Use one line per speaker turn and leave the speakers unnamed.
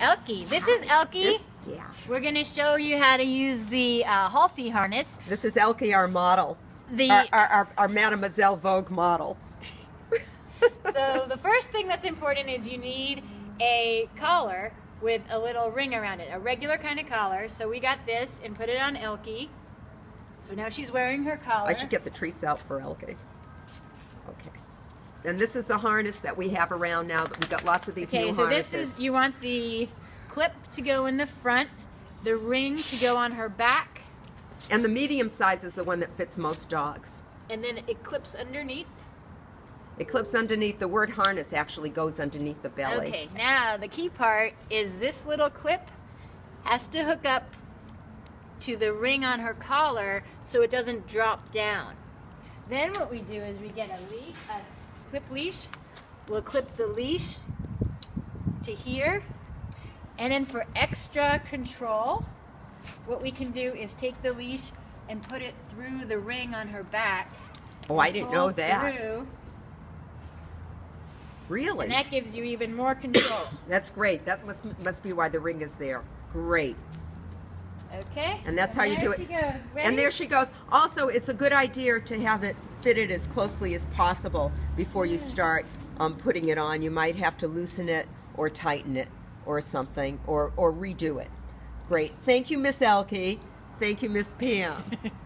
Elke. This is Elke.
This, yeah.
We're going to show you how to use the uh, Halti harness.
This is Elke, our model.
The
Our, our, our, our Mademoiselle Vogue model.
so the first thing that's important is you need a collar with a little ring around it, a regular kind of collar. So we got this and put it on Elke. So now she's wearing her collar.
I should get the treats out for Elke. Okay. And this is the harness that we have around now. That we've got lots of these
Okay,
new
so
harnesses.
this is you want the clip to go in the front, the ring to go on her back,
and the medium size is the one that fits most dogs.
and then it clips underneath.
It clips underneath. The word harness actually goes underneath the belly.
Okay, now the key part is this little clip has to hook up to the ring on her collar so it doesn't drop down. Then what we do is we get a leash, a clip leash. We'll clip the leash to here. And then for extra control, what we can do is take the leash and put it through the ring on her back.
Oh, I didn't know that.
Through,
Really?
and that gives you even more control.
That's great. That must must be why the ring is there. Great.
Okay.
And that's how you do it. And there she goes. Also, it's a good idea to have it fitted as closely as possible before you start um, putting it on. You might have to loosen it or tighten it or something or, or redo it. Great. Thank you, Miss Elke. Thank you, Miss Pam.